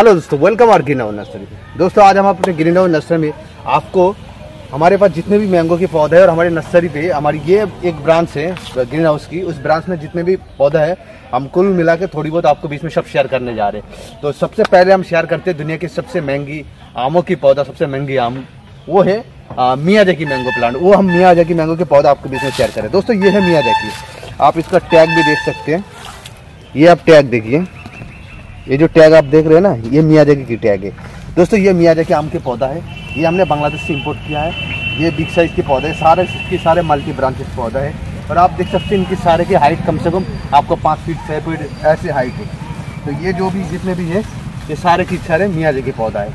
Hello दोस्तों welcome our green house nursery दोस्तों, आज हम अपने ग्रीन हाउस नर्सरी में आपको, हमारे पास जितने भी मैंगो के पौधे हैं और हमारे नर्सरी पे हमारी ये एक ब्रांच है ग्रीन हाउस की, उस ब्रांच में जितने भी पौधा है, हम कुल मिला के थोड़ी बहुत आपको बीच में सब शेयर करने जा रहे हैं। तो सबसे पहले हम शेयर करते हैं दुनिया की सबसे महँगी आमों की पौधा, सबसे महँगी आम, वो है मियाँ जैकी मैंगो प्लांट वो हम मियाँ जैकी मैंगो के पौधा आपके बीच में शेयर करें। दोस्तों, ये है मियाँ जैकी। आप इसका टैग भी देख सकते हैं। ये आप टैग देखिए। ये जो टैग आप देख रहे हैं ना, ये मियाजाकी की टैग है। दोस्तों, ये मियाजाकी आम के पौधा है। ये हमने बांग्लादेश से इम्पोर्ट किया है। ये बिग साइज़ के पौधे सारे इसके सारे मल्टी ब्रांचेस पौधा है। और आप देख सकते हैं इनकी सारे की हाइट कम से कम आपको पाँच फीट छः फीट ऐसे हाइट है। तो ये जो भी, जितने भी है, ये सारे की सारे मियाजाकी पौधा है।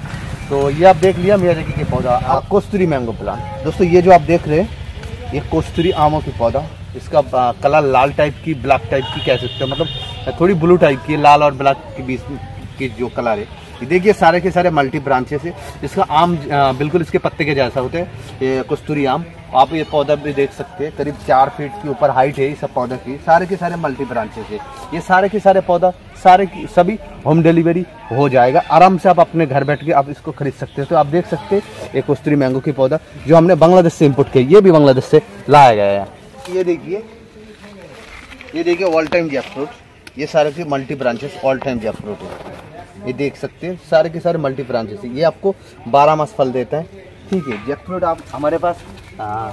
तो ये आप देख लिया मियाजाकी के पौधा। कोस्तरी मैंगो प्लांट। दोस्तों, ये जो आप देख रहे हैं, ये कोस्तरी आमों के पौधा। इसका कलर लाल टाइप की ब्लैक टाइप की कह सकते हो। मतलब थोड़ी ब्लू टाइप की लाल और ब्लैक के बीच की जो कलर है। ये देखिए, सारे के सारे मल्टी ब्रांचेस है। इसका आम बिल्कुल इसके पत्ते के जैसा होते हैं, ये कस्तूरी आम। आप ये पौधा भी देख सकते हैं, करीब चार फीट के ऊपर हाइट है इस पौधा की। सारे के सारे मल्टी ब्रांचेस है। ये सारे के सारे पौधा, सारे की, सभी होम डिलीवरी हो जाएगा। आराम से आप अपने घर बैठ के आप इसको खरीद सकते हो। तो आप देख सकते हैं एक कस्तूरी मैंगो की पौधा, जो हमने बांग्लादेश से इम्पोर्ट किया, ये भी बांग्लादेश से लाया गया है। ये देखिए ये देखिए ऑल टाइम जैक फ्रूट ये सारे के multi branches all time jackfruit है। ये देख सकते हैं सारे के सारे मल्टी ब्रांचेस ये आपको बारह मास फल देता है। ठीक है जैक फ्रूट आप हमारे पास आ,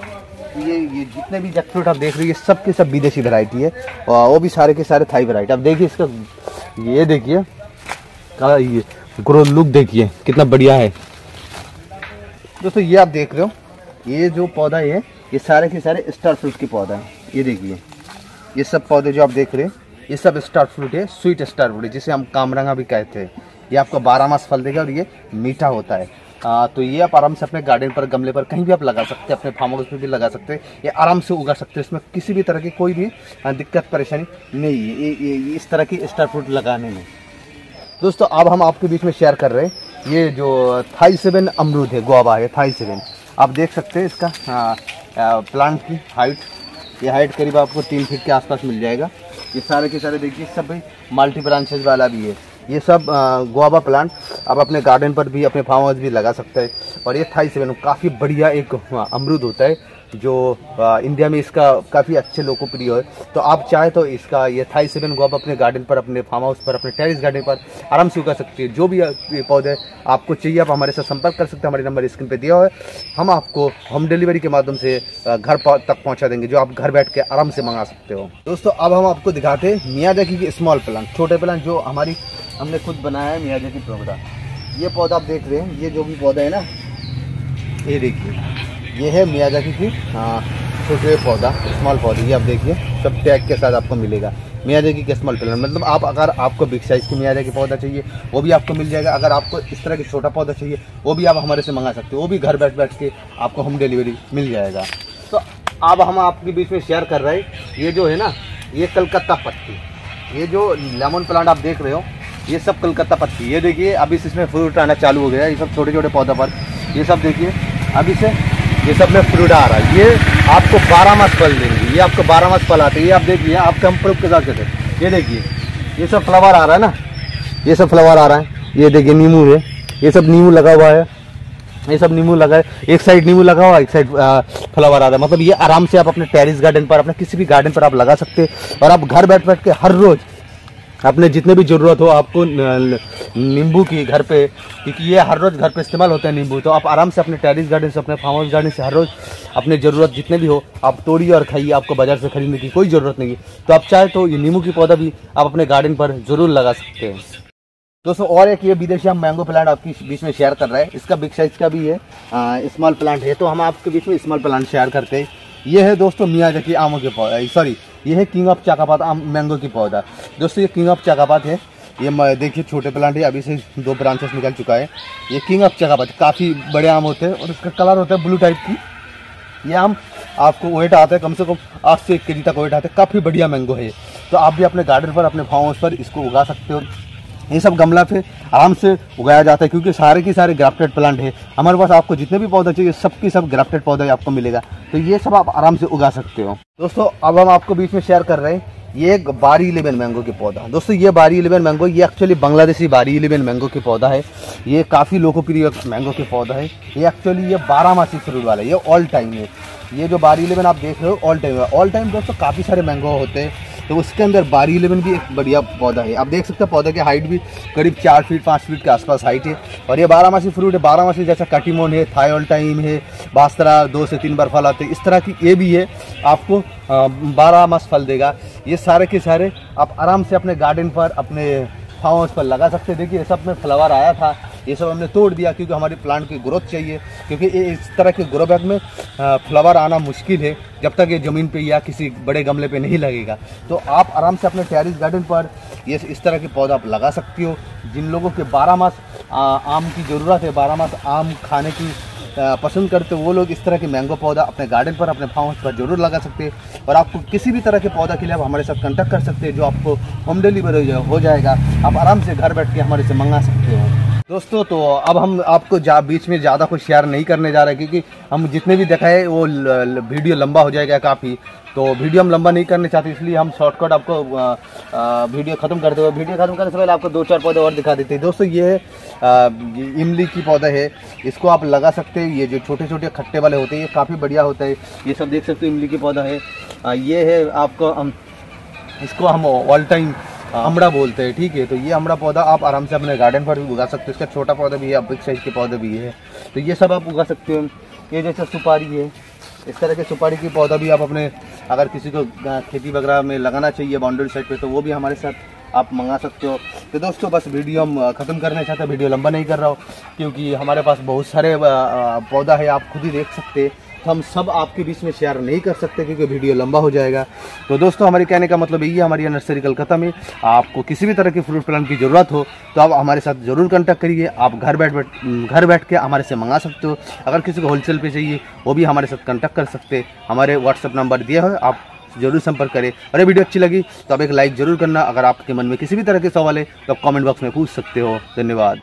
ये ये जितने भी जैक फ्रूट आप देख रहे हैं सब के सब विदेशी वैरायटी है। और वो भी सारे के सारे थाई वैरायटी आप देखिए इसका ये देखिए ये ग्रोथ लुक देखिए कितना बढ़िया है। दोस्तों ये आप देख रहे हो ये जो पौधा है ये सारे के सारे स्टार फ्रूट के पौधा हैं। ये देखिए। ये सब पौधे जो आप देख रहे हैं ये सब स्टार फ्रूट है स्वीट स्टार फ्रूट है जिसे हम कामरंगा भी कहते हैं। ये आपको बारह मास फल देगा और ये मीठा होता है। आ, तो ये आप आराम से अपने गार्डन पर गमले पर कहीं भी आप लगा सकते हैं अपने फार्म हाउस में भी लगा सकते हैं। ये आराम से उगा सकते हैं। इसमें किसी भी तरह की कोई भी दिक्कत परेशानी नहीं है। ये, ये, ये इस तरह की स्टार फ्रूट लगाने में। दोस्तों अब हम आपके बीच में शेयर कर रहे हैं। ये जो थाई सेवन अमरूद है गोवा है थाई सेवन आप देख सकते हैं इसका प्लांट की हाइट ये हाइट करीब आपको तीन फीट के आसपास मिल जाएगा। ये सारे के सारे देखिए, सब भाई मल्टी ब्रांचेज वाला भी है। ये सब गुआबा प्लांट आप अपने गार्डन पर भी, अपने फार्म हाउस भी लगा सकते हैं। और ये थाई सेवन काफ़ी बढ़िया एक अमरूद होता है। जो इंडिया में इसका काफ़ी अच्छे लोकप्रिय है। तो आप चाहे तो इसका ये थाई सेवन गोप अपने गार्डन पर, अपने फार्म हाउस पर, अपने टेरिस गार्डन पर आराम से उगा सकते हैं। जो भी पौधे आपको चाहिए, आप हमारे साथ संपर्क कर सकते हैं। हमारे नंबर स्क्रीन पर दिया हुआ है। हम आपको होम डिलीवरी के माध्यम से घर तक पहुँचा देंगे, जो आप घर बैठ के आराम से मंगा सकते हो। दोस्तों, अब हम आपको दिखाते हैं मियाजाकी की स्मॉल प्लांट छोटे प्लांट जो हमारी, हमने खुद बनाया है मियाजाकी पौधा ये पौधा आप देख रहे हैं, ये जो भी पौधा है ना, ये देखिए। ये है मियाजाकी की हाँ, छोटे पौधा स्मॉल पौधे ये आप देखिए सब टैग के साथ आपको मिलेगा। मियाजाकी के स्मॉल प्लांट मतलब आप अगर आपको बिग साइज़ की मियाजाकी पौधा चाहिए वो भी आपको मिल जाएगा। अगर आपको इस तरह की छोटा पौधा चाहिए वो भी आप हमारे से मंगा सकते हो वो भी घर बैठ बैठ के आपको होम डिलीवरी मिल जाएगा। तो अब हम आपके बीच में शेयर कर रहे हैं ये जो है ना ये कलकत्ता पत्ती ये जो लेमन प्लांट आप देख रहे हो ये सब कलकत्ता पत्ती। ये देखिए अभी इसमें फ्रूट आना चालू हो गया है ये सब छोटे छोटे पौधों पर ये सब देखिए अभी से ये सब में फ्रूट आ रहा है। ये आपको बारह मास फल देंगे। ये आपको बारह मास फल आते हैं। ये आप देखिए, आपके हम प्रूफ के साथ कहते ये देखिए, ये सब फ्लावर आ रहा है ना? ये सब फ्लावर आ रहा है। ये देखिए, नींबू है। ये सब नींबू लगा हुआ है। ये सब नींबू लगा है। एक साइड नींबू लगा हुआ, एक साइड फ्लावर आ रहा है। मतलब ये आराम से आप अपने टेरिस गार्डन पर, अपने किसी भी गार्डन पर आप लगा सकते हैं। और आप घर बैठ बैठ के हर रोज़ अपने जितने भी ज़रूरत हो आपको नींबू की घर पे, क्योंकि ये हर रोज़ घर पे इस्तेमाल होता है नींबू तो आप आराम से अपने टेरिस गार्डन से, अपने फार्म हाउस गार्डन से हर रोज़ अपने ज़रूरत जितने भी हो, आप तोड़िए और खाइए, आपको बाज़ार से खरीदने की कोई ज़रूरत नहीं है। तो आप चाहे तो ये नींबू की पौधा भी आप अपने गार्डन पर ज़रूर लगा सकते हैं। दोस्तों, और एक ये विदेशी हम मैंगो प्लांट आपके बीच में शेयर कर रहे हैं। इसका बिग साइज़ का भी है स्मॉल प्लांट है तो हम आपके बीच में स्मॉल प्लांट शेयर करते हैं। ये है दोस्तों मियाँ जकी आमों के पौधा सॉरी ये है किंग ऑफ़ चाकापात आम मैंगो की पौधा। दोस्तों, ये किंग ऑफ़ चाकापात है। ये देखिए, छोटे प्लांट है, अभी से दो ब्रांचेस निकल चुका है। ये किंग ऑफ़ चाकापात काफ़ी बड़े आम होते हैं और इसका कलर होता है ब्लू टाइप की। ये आम आपको वेट आता है, कम से कम आठ से एक के जी तक वेट आता है। काफ़ी बढ़िया मैंगो है तो आप भी अपने गार्डन पर, अपने फार्म हाउस पर इसको उगा सकते हो। ये सब गमला पे आराम से उगाया जाता है, क्योंकि सारे के सारे ग्राफ्टेड प्लांट है। हमारे पास आपको जितने भी पौधे चाहिए सब की सब ग्राफ्टेड पौधे आपको मिलेगा। तो ये सब आप आराम से उगा सकते हो। दोस्तों, अब हम आपको बीच में शेयर कर रहे हैं, ये एक बारी इलेवन मैंगो के पौधा। दोस्तों, ये बारी इलेवन मैंगो ये actually Bangladeshi Bari eleven mango के पौधा है। ये काफ़ी लोकप्रिय मैंगो के पौधा है। ये एक्चुअली ये बारह मासी फ्रूट वाला है, ये ऑल टाइम है। ये जो बारी इलेवन आप देख रहे हो ऑल टाइम है। ऑल टाइम दोस्तों, काफ़ी सारे मैंगो होते हैं। तो उसके अंदर बारी इलेवन भी एक बढ़िया पौधा है। आप देख सकते हैं पौधे की हाइट भी करीब चार फीट पाँच फीट के आसपास हाइट है। और ये बारह मासी फ्रूट है। बारह मासी जैसा कटिमोन है थायोल टाइम है, बास्तरा दो से तीन बार फल आते हैं। इस तरह की ये भी है। आपको बारह मास फल देगा। ये सारे के सारे आप आराम से अपने गार्डन पर, अपने फार्म पर लगा सकते देखिए सब में फ्लावर आया था। ये सब हमने तोड़ दिया क्योंकि हमारे प्लांट की ग्रोथ चाहिए। क्योंकि इस तरह के ग्रो बैग में फ्लावर आना मुश्किल है, जब तक ये ज़मीन पे या किसी बड़े गमले पे नहीं लगेगा। तो आप आराम से अपने टेरिस गार्डन पर ये इस तरह के पौधा आप लगा सकती हो। जिन लोगों के बारह मास आम की ज़रूरत है, बारह मास आम खाने की पसंद करते वो लोग इस तरह के मैंगो पौधा अपने गार्डन पर, अपने फार्म पर ज़रूर लगा सकते हैं। और आपको किसी भी तरह के पौधा के लिए आप हमारे साथ कंटेक्ट कर सकते हैं, जो आपको होम डिलीवरी हो जाएगा। आप आराम से घर बैठ के हमारे से मंगा सकते हो। दोस्तों तो अब हम आपको जा, बीच में ज़्यादा कुछ शेयर नहीं करने जा रहे, क्योंकि हम जितने भी दिखाए, वो वीडियो लंबा हो जाएगा काफ़ी। तो वीडियो हम लंबा नहीं करने चाहते, इसलिए हम शॉर्टकट आपको वीडियो ख़त्म करते हुए वीडियो ख़त्म करने से पहले आपको दो चार पौधे और दिखा देते हैं। दोस्तों, ये है इमली की पौधा है। इसको आप लगा सकते हैं, ये जो छोटे छोटे खट्टे वाले होते हैं, ये काफ़ी बढ़िया होता है। ये सब देख सकते हो, इमली की पौधा है। ये है आपको, हम, इसको हम ऑल टाइम अमड़ा बोलते हैं, ठीक है? तो ये अमड़ा पौधा आप आराम से अपने गार्डन पर भी उगा सकते हो। इसका छोटा पौधा भी है बिग साइज़ के पौधे भी है। तो ये सब आप उगा सकते हो। ये जैसा सुपारी है, इस तरह के सुपारी के पौधा भी आप अपने, अगर किसी को खेती वगैरह में लगाना चाहिए बाउंड्री साइड पे तो वो भी हमारे साथ आप मंगा सकते हो। तो दोस्तों, बस वीडियो हम ख़त्म करना चाहते हैं। वीडियो लंबा नहीं कर रहा हूँ, क्योंकि हमारे पास बहुत सारे पौधा है, आप खुद ही देख सकते हैं। हम सब आपके बीच में शेयर नहीं कर सकते क्योंकि वीडियो लंबा हो जाएगा। तो दोस्तों, हमारे कहने का मतलब यही है, हमारी नर्सरी कलकत्ता में आपको किसी भी तरह के फ्रूट प्लांट की ज़रूरत हो तो आप हमारे साथ ज़रूर कॉन्टैक्ट करिए। आप घर बैठ बैठ, घर बैठ के हमारे से मंगा सकते हो। अगर किसी को होलसेल पर चाहिए, वो भी हमारे साथ कॉन्टैक्ट कर सकते हमारे व्हाट्सअप नंबर दिया है, आप ज़रूर संपर्क करें। और ये वीडियो अच्छी लगी तो आप एक लाइक ज़रूर करना। अगर आपके मन में किसी भी तरह के सवाल है तो आप कमेंट बॉक्स में पूछ सकते हो। धन्यवाद।